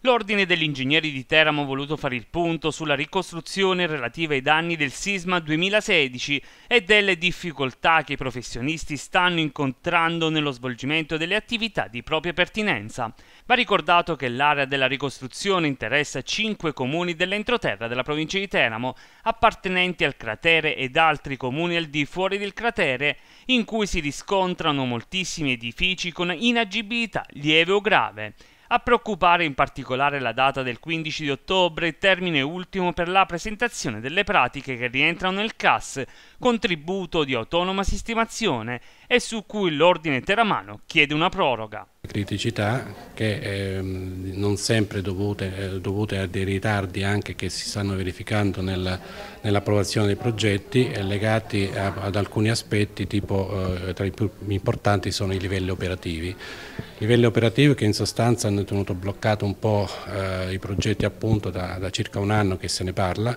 L'Ordine degli Ingegneri di Teramo ha voluto fare il punto sulla ricostruzione relativa ai danni del sisma 2016 e delle difficoltà che i professionisti stanno incontrando nello svolgimento delle attività di propria pertinenza. Va ricordato che l'area della ricostruzione interessa cinque comuni dell'entroterra della provincia di Teramo, appartenenti al cratere ed altri comuni al di fuori del cratere, in cui si riscontrano moltissimi edifici con inagibilità lieve o grave. A preoccupare in particolare la data del 15 di ottobre, termine ultimo per la presentazione delle pratiche che rientrano nel CAS, contributo di autonoma sistemazione, e su cui l'Ordine Teramano chiede una proroga criticità che eh, non sempre dovute, eh, dovute, a dei ritardi anche che si stanno verificando nel, nell'approvazione dei progetti eh, legati a, ad alcuni aspetti tipo eh, tra i più importanti sono i livelli operativi. Livelli operativi che in sostanza hanno tenuto bloccato un po' i progetti appunto da, da circa un anno che se ne parla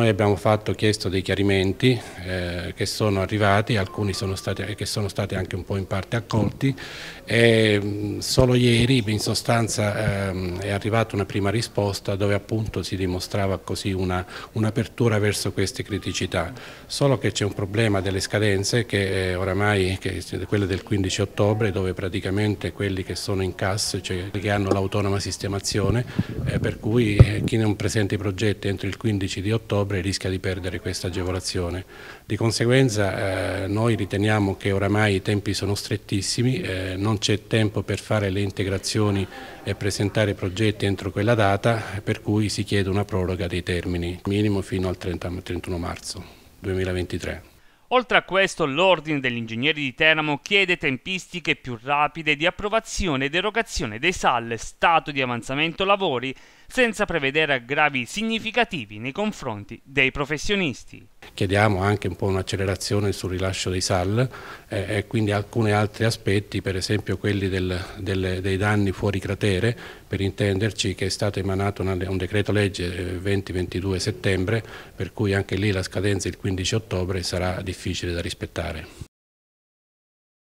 noi abbiamo fatto, chiesto dei chiarimenti eh, che sono arrivati, alcuni sono stati, che sono stati anche un po' in parte accolti e solo ieri in sostanza ehm, è arrivata una prima risposta dove appunto si dimostrava così un'apertura un verso queste criticità, solo che c'è un problema delle scadenze che oramai che quelle del 15 ottobre dove praticamente quelli che sono in CAS, cioè che hanno l'autonoma sistemazione, eh, per cui eh, chi non presenta i progetti entro il 15 di ottobre ottobre rischia di perdere questa agevolazione. Di conseguenza eh, noi riteniamo che oramai i tempi sono strettissimi, eh, non c'è tempo per fare le integrazioni e presentare progetti entro quella data, per cui si chiede una proroga dei termini, minimo fino al 30, 31 marzo 2023. Oltre a questo, l'Ordine degli Ingegneri di Teramo chiede tempistiche più rapide di approvazione ed erogazione dei SAL stato di avanzamento lavori senza prevedere aggravi significativi nei confronti dei professionisti. Chiediamo anche un po' un'accelerazione sul rilascio dei SAL eh, e quindi alcuni altri aspetti, per esempio quelli del, del, dei danni fuori cratere, per intenderci che è stato emanato un decreto legge 20-22 settembre, per cui anche lì la scadenza il 15 ottobre sarà difficile da rispettare.